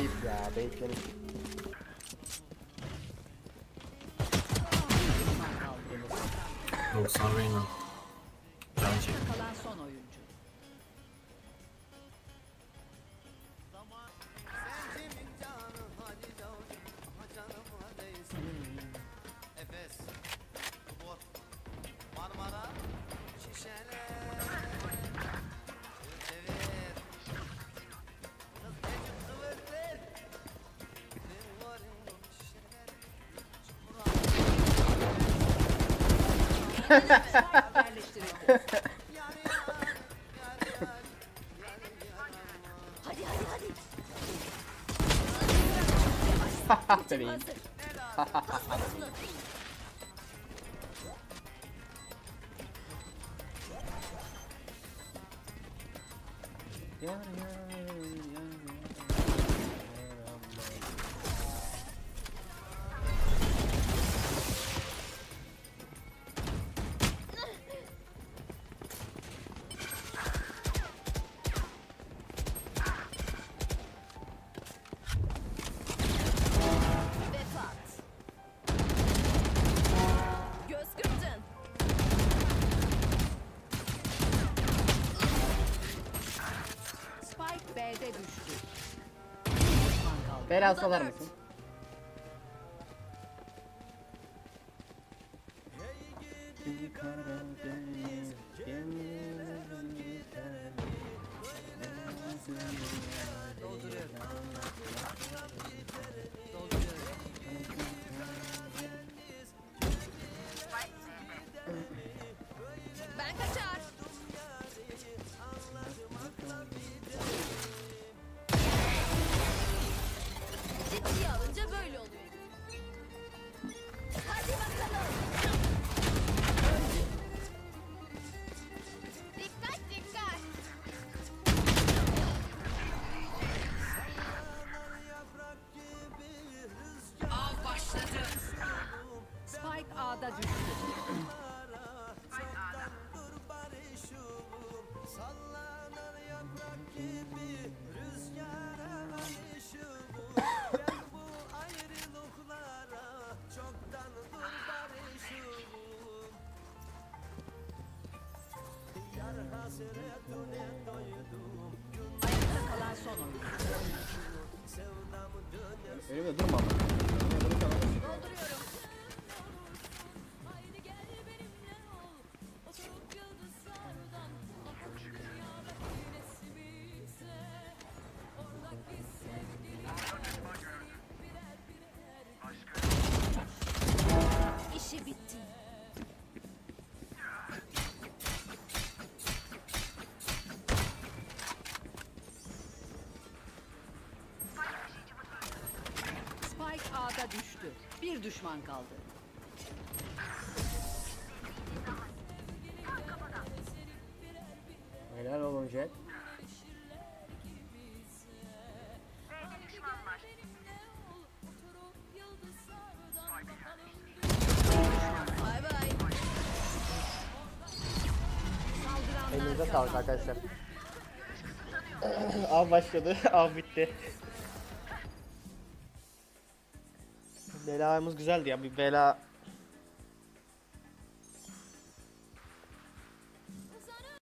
Ayıp ya kaldı. 90 Reyna. Can çek. Kalan son oyuncu. Efes, Bor, Marmara, Şişene, Bebeğim. Hazır. Hızlı Bela salar mısın? Ben kaçar. Döner Öyle de durma ama. Spike düştü. Bir düşman kaldı. Helal olun Jet. Elinize sağlık arkadaşlar. Av başladı, av bitti. Belamız güzeldi ya. Bir bela